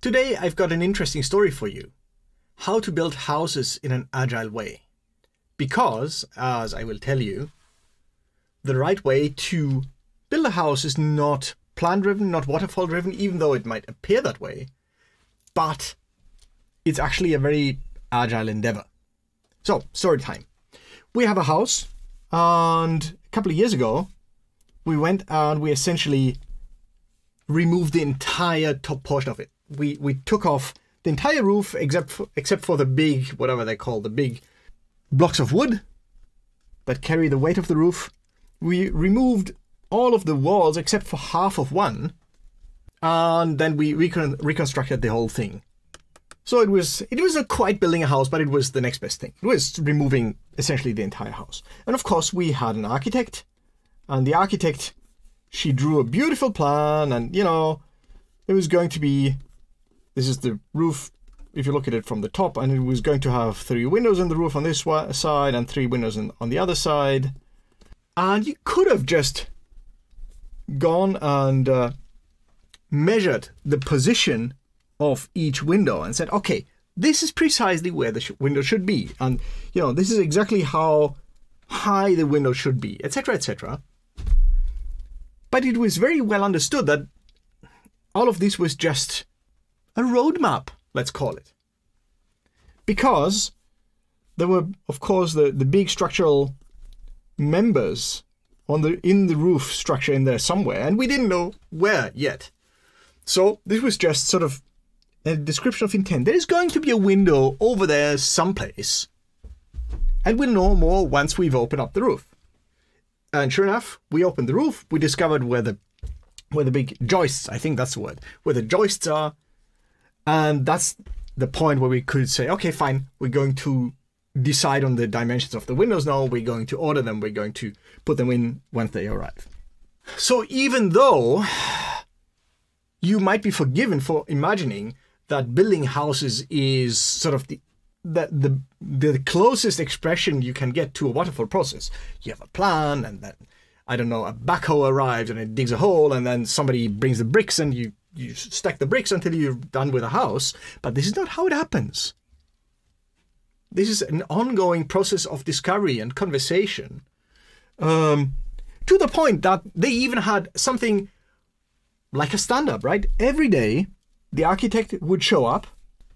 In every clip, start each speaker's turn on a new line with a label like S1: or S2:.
S1: Today I've got an interesting story for you. How to build houses in an agile way. Because, as I will tell you, the right way to build a house is not plan driven, not waterfall driven, even though it might appear that way, but it's actually a very agile endeavor. So, story time. We have a house, and a couple of years ago, we went and we essentially removed the entire top portion of it. We we took off the entire roof except for, except for the big whatever they call the big blocks of wood that carry the weight of the roof. We removed all of the walls except for half of one, and then we recon- reconstructed the whole thing. So it was it wasn't quite building a house, but it was the next best thing. It was removing essentially the entire house. And of course, we had an architect, and the architect she drew a beautiful plan, and you know, it was going to be this is the roof. If you look at it from the top, and it was going to have three windows in the roof on this side and three windows in, on the other side. And you could have just gone and uh, measured the position of each window and said, okay, this is precisely where the sh- window should be, and you know this is exactly how high the window should be, etc., etc. But it was very well understood that all of this was just a roadmap, let's call it, because there were, of course, the, the big structural members on the in the roof structure in there somewhere, and we didn't know where yet. So this was just sort of a description of intent. There is going to be a window over there someplace, and we'll know more once we've opened up the roof. And sure enough, we opened the roof. We discovered where the where the big joists, I think that's the word, where the joists are, and that's the point where we could say, okay, fine, we're going to decide on the dimensions of the windows now. We're going to order them. We're going to put them in once they arrive. So even though you might be forgiven for imagining that building houses is sort of the the, the the closest expression you can get to a waterfall process. You have a plan, and then I don't know, a backhoe arrives and it digs a hole, and then somebody brings the bricks, and you you stack the bricks until you're done with a house. But this is not how it happens. This is an ongoing process of discovery and conversation, um, to the point that they even had something like a stand-up. Right, every day the architect would show up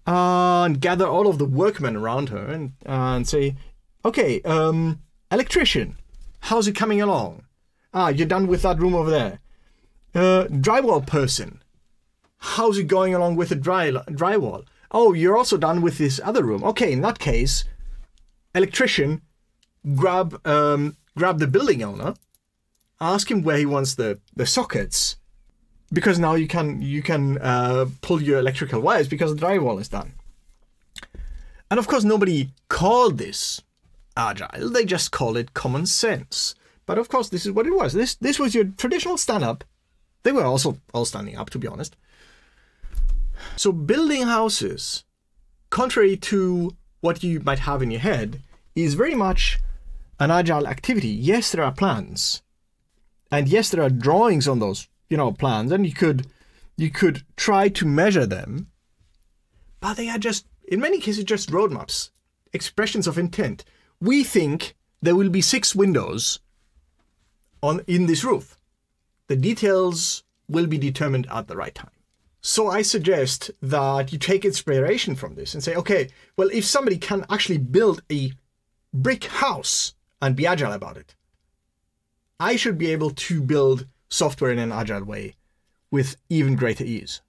S1: and gather all of the workmen around her and, and say, okay, um, electrician, how's it coming along? Ah, you're done with that room over there. Uh, drywall person, how's it going along with the dry drywall? Oh, you're also done with this other room. Okay, in that case, electrician, grab um, grab the building owner, ask him where he wants the, the sockets, because now you can you can uh, pull your electrical wires because the drywall is done. And of course, nobody called this agile; they just call it common sense. But of course, this is what it was. This this was your traditional stand up. They were also all standing up, to be honest. So building houses, contrary to what you might have in your head, is very much an agile activity. Yes, there are plans, and yes, there are drawings on those you know plans and you could you could try to measure them. But they are just in many cases just roadmaps expressions of intent. We think there will be six windows on in this roof. The details will be determined at the right time so i suggest that you take inspiration from this and say okay well if somebody can actually build a brick house and be agile about it i should be able to build software in an agile way with even greater ease.